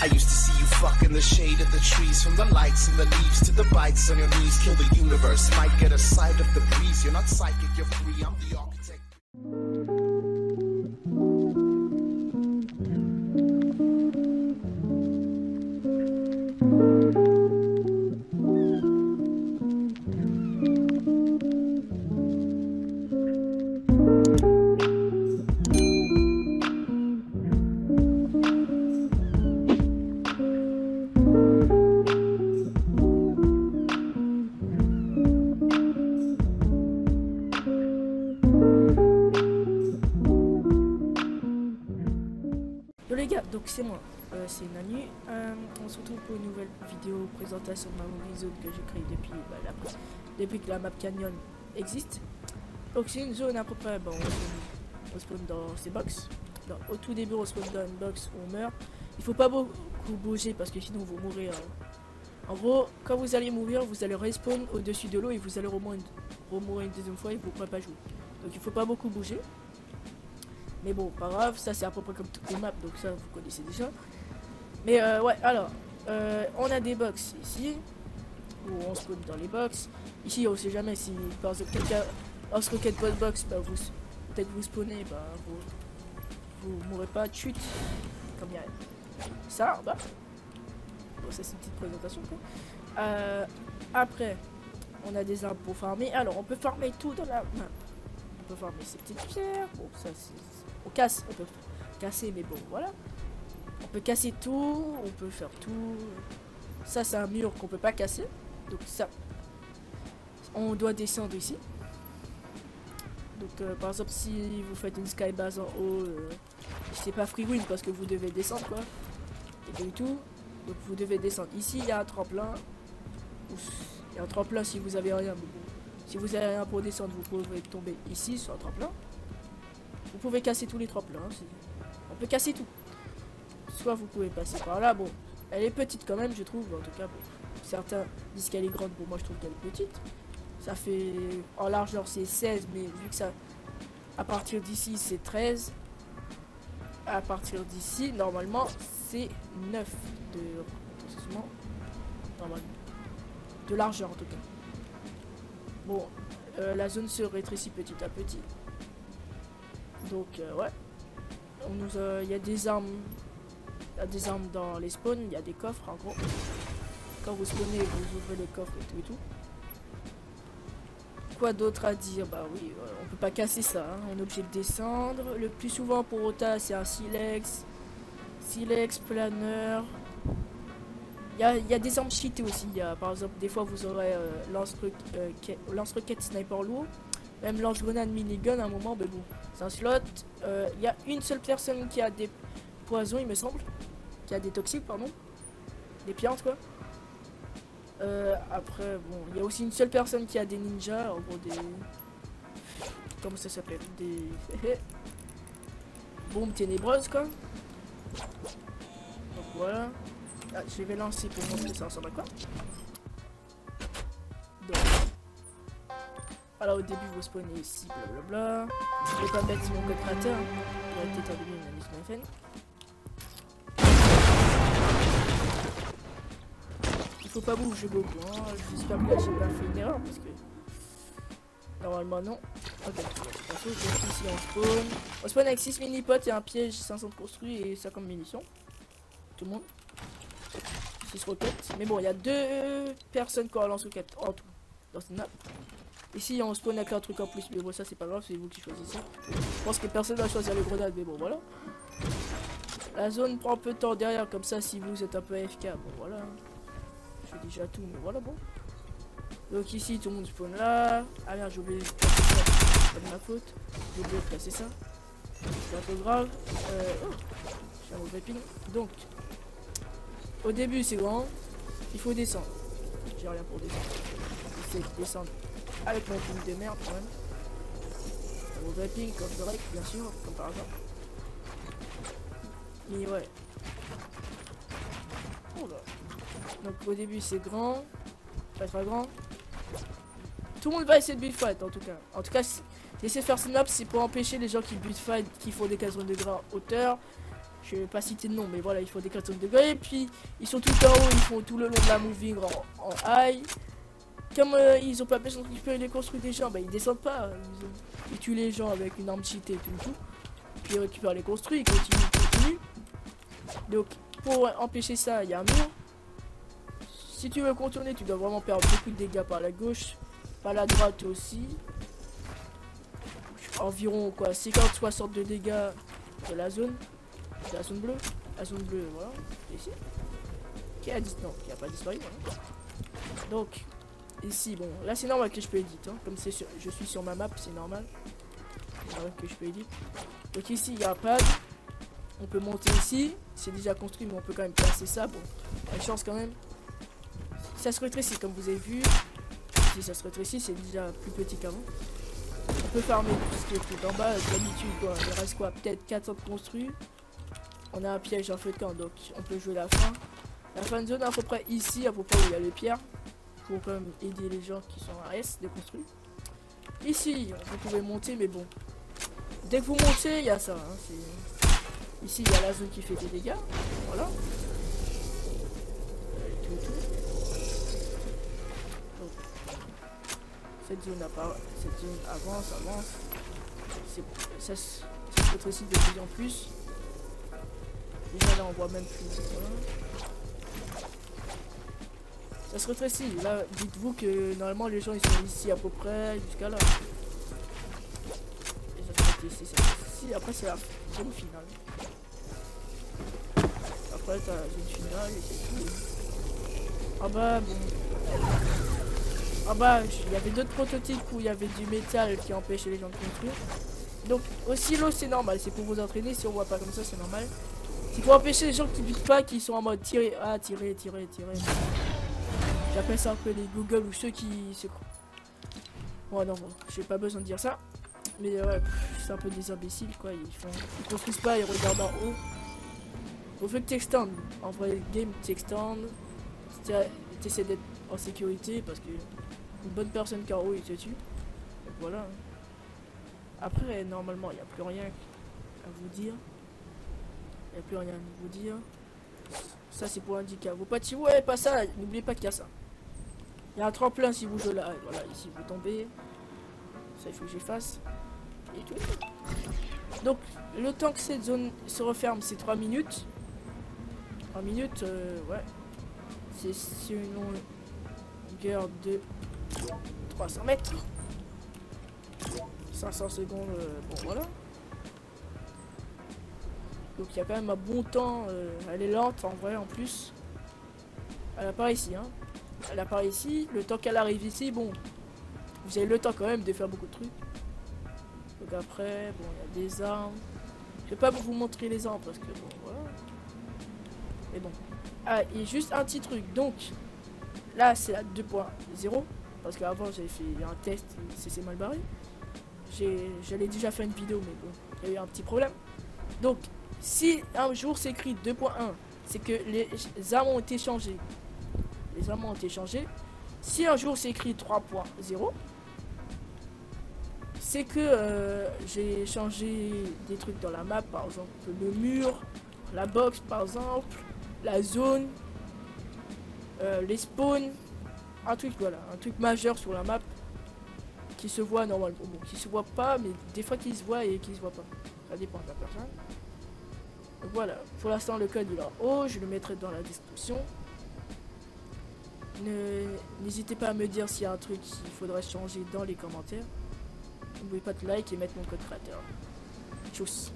I used to see you fuck in the shade of the trees, from the lights and the leaves to the bites on your knees. Kill the universe, might get a sight of the breeze. You're not psychic, you're free. I'm the architect. Yo les donc c'est moi, euh, c'est Nanu. Euh, on se retrouve pour une nouvelle vidéo présentation de ma nouvelle zone que j'ai créée depuis, bah, depuis que la map Canyon existe. Donc c'est une zone à peu près, bon, on spawn, dans ces box. Au tout début on spawn dans une box on meurt. Il faut pas beaucoup bouger parce que sinon vous mourrez. euh. En gros, quand vous allez mourir, vous allez respawn au-dessus de l'eau et vous allez remourir une, remourir une deuxième fois et vous ne pourrez pas jouer. Donc il faut pas beaucoup bouger. Mais bon, pas grave, ça c'est à peu près comme toutes les maps, donc ça vous connaissez déjà. Mais euh, ouais, alors, euh, on a des box ici, où on spawn dans les box. Ici, on sait jamais si par exemple quelqu'un lance roquette votre box, bah vous peut-être vous spawnez, bah vous, mourrez pas de chute, comme il y a ça ça c'est une petite présentation quoi. Euh, après, on a des arbres pour farmer. Alors, on peut farmer tout dans la map. On peut farmer ces petites pierres. On casse, on peut casser, mais bon, voilà. On peut casser tout, on peut faire tout. Ça, c'est un mur qu'on peut pas casser. Donc, ça. On doit descendre ici. Donc, euh, par exemple, si vous faites une skybase en haut, euh, c'est pas free win parce que vous devez descendre, quoi. Et du tout. Donc, vous devez descendre. Ici, il y a un tremplin. Il y a un tremplin si vous avez rien, mais bon. Si vous avez rien pour descendre, vous pouvez tomber ici sur un tremplin. Vous pouvez casser tous les tremplins. c'est- On peut casser tout. Soit vous pouvez passer par là. Bon, elle est petite quand même, je trouve. En tout cas, certains disent qu'elle est grande. Bon, moi, je trouve qu'elle est petite. Ça fait en largeur, c'est 16, mais vu que ça. À partir d'ici, c'est 13. À partir d'ici, normalement, c'est 9 de. Normalement. De largeur, en tout cas. Bon, euh, la zone se rétrécit petit à petit. Donc euh, ouais. Il y a des armes. Y a des armes dans les spawns, il y a des coffres en gros. Quand vous spawnez, vous ouvrez les coffres et tout et tout. Quoi d'autre à dire? Bah oui, euh, on peut pas casser ça, hein, on est obligé de descendre. Le plus souvent pour Ota c'est un silex. Silex, planeur. Il y a, y a des armes cheatées aussi. Y a, par exemple, des fois vous aurez euh, lance-roquette que- lance-roquette sniper lourd. Même lance-grenade minigun à un moment, mais bon. C'est un slot. Euh, Il y a une seule personne qui a des poisons, il me semble. Qui a des toxiques, pardon. Des piantes, quoi. Euh, après, bon, il y a aussi une seule personne qui a des ninjas, en gros des... Comment ça s'appelle? Des... bombes ténébreuses, quoi. Donc voilà. Ah, je vais lancer pour montrer ça ressemble à quoi? Alors au début vous spawnez ici, blablabla. Je vais pas mettre mon code créateur, il a été terminé une année sur Il faut pas bouger beaucoup, hein. j'espère que là j'ai pas fait une erreur parce que... Normalement non. Ok, donc ici on spawn. On spawn avec 6 mini-potes et un piège 500 construits et 50 munitions. Tout le monde. 6 roquettes. Mais bon, il y a deux personnes qui ont un lance-roquette en tout dans cette map. Ici on spawn avec un truc en plus, mais bon ça c'est pas grave, c'est vous qui choisissez. Je pense que personne va choisir les grenades, mais bon voilà. La zone prend un peu de temps derrière, comme ça si vous êtes un peu AFK, bon voilà. Je fais déjà tout, mais voilà bon. Donc ici tout le monde spawn là. Ah merde j'ai oublié de placer ça, c'est pas de ma faute. J'ai oublié de placer ça. C'est un peu grave. Euh, oh, j'ai un mauvais ping. Donc, au début c'est grand, il faut descendre. J'ai rien pour descendre. C'est descendre avec mon ping de merde quand même. Un mauvais ping comme direct bien sûr, comme par hasard. Mais ouais. Donc au début c'est grand, pas très grand. Tout le monde va essayer de build fight en tout cas. En tout cas, de faire synapse, c'est pour empêcher les gens qui build fight, qui font des casernes de gras hauteur. Je vais pas citer de nom, mais voilà, il faut des 400 degrés. Et puis, ils sont tout en haut, ils font tout le long de la moving en, en high. Comme euh, ils ont pas besoin de récupérer les construits des gens, bah ils descendent pas. Ils, ils tuent les gens avec une arme cheatée et tout, tout. Puis ils récupèrent les construits, ils continuent, continuent. Donc, pour empêcher ça, il y a un mur. Si tu veux contourner, tu dois vraiment perdre beaucoup de dégâts par la gauche, par la droite aussi. Environ quoi, 50-60 de dégâts de la zone. De la zone bleue. La zone bleue, voilà. Ici. Qui a dit non, qui a pas disparu, voilà. Donc, ici, bon, là c'est normal que je peux éditer, hein. comme je suis sur ma map, c'est normal. Que je peux éditer. Donc ici, il y a un pad. On peut monter ici. C'est déjà construit, mais on peut quand même placer ça. Bon, une chance quand même. Ça se rétrécit, comme vous avez vu. Si ça se rétrécit, c'est déjà plus petit qu'avant. On peut farmer tout ce qui est en bas. D'habitude, quoi. Il reste quoi Peut-être 400 de construits. On a un piège, un feu de camp, donc on peut jouer la fin. La fin de zone à peu près ici, à peu près où il y a les pierres. Pour même aider les gens qui sont à S, déconstruits. Ici, vous pouvez monter, mais bon. Dès que vous montez, il y a ça. hein, Ici, il y a la zone qui fait des dégâts. Voilà. Euh, cette zone, appara- cette zone avance, avance. Ça, ça se rétrécit de plus en plus. Déjà là, on voit même plus. Ça se rétrécit. Là, dites-vous que normalement les gens ils sont ici à peu près jusqu'à là. Et ça se rétrécit, ça se rétrécit. Après, c'est la zone finale. Après, t'as la zone finale et c'est tout. Ah bah, bon. Ah bah, il y avait d'autres prototypes où il y avait du métal qui empêchait les gens de construire. Donc, aussi l'eau, c'est normal. C'est pour vous entraîner. Si on voit pas comme ça, c'est normal. C'est pour empêcher les gens qui butent pas, qui sont en mode tirer, ah, tirer, tirer, tirer. J'appelle ça un peu les Google ou ceux qui se Bon non, bon, j'ai pas besoin de dire ça. Mais ouais, c'est un peu des imbéciles quoi, ils font. Ils construisent pas, ils regardent en haut. Faut que t'extendes. En vrai game t'extendes. T'essaies d'être en sécurité parce que une bonne personne en haut il te tue. Voilà. Après normalement il n'y a plus rien à vous dire. Il n'y a plus rien à vous dire. Ça c'est pour indiquer à vos potes. Avez pas ça, n'oubliez pas qu'il y a ça. Il y a un tremplin si vous jouez là. Voilà, ici vous tombez. Ça il faut que j'efface. Et tout. Donc le temps que cette zone se referme c'est 3 minutes. 3 minutes, euh, ouais. C'est une longueur de 300 mètres. 500 secondes, euh, bon voilà. Donc il y a quand même un bon temps. euh, elle est lente en vrai en plus. Elle apparaît ici, hein. Elle apparaît ici. Le temps qu'elle arrive ici, bon. Vous avez le temps quand même de faire beaucoup de trucs. Donc après, bon, il y a des armes. Je vais pas vous montrer les armes parce que bon, voilà. Mais bon. Ah, et juste un petit truc. Donc, là c'est la 2.0. Parce qu'avant j'avais fait un test et c'est mal barré. J'allais déjà faire une vidéo, mais bon, il y a eu un petit problème. Donc, si un jour c'est écrit 2.1, c'est que les armes ont été changées. Les armes ont été changées. Si un jour c'est écrit 3.0, c'est que euh, j'ai changé des trucs dans la map, par exemple le mur, la box par exemple, la zone, euh, les spawns, un truc voilà, un truc majeur sur la map qui se voit normalement, bon, qui se voit pas, mais des fois qui se voit et qui se voit pas. Ça dépend de la personne. Voilà, pour l'instant le code il est en haut, je le mettrai dans la description. N'hésitez pas à me dire s'il y a un truc qu'il faudrait changer dans les commentaires. N'oubliez pas de like et mettre mon code créateur. Tchuss